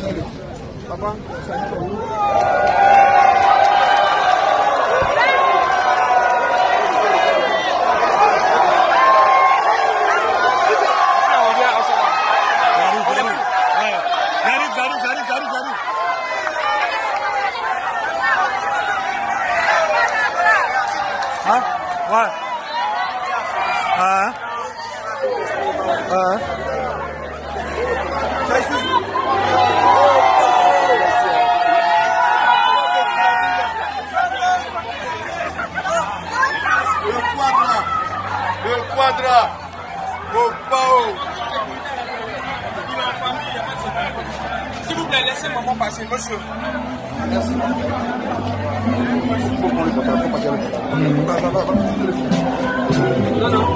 Chile. Papá, Hah? Wah. Hah? Hah? kuadrat, Bobao. S'il vous plaît, laissez maman passer, monsieur. Merci. Non, non.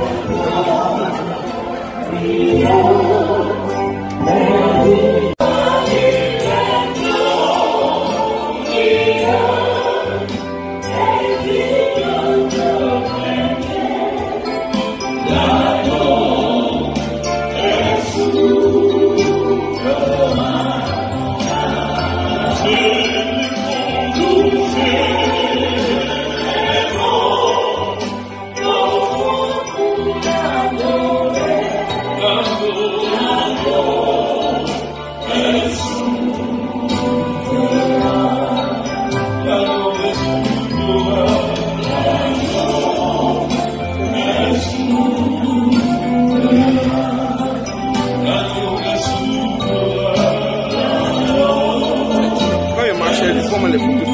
telefone.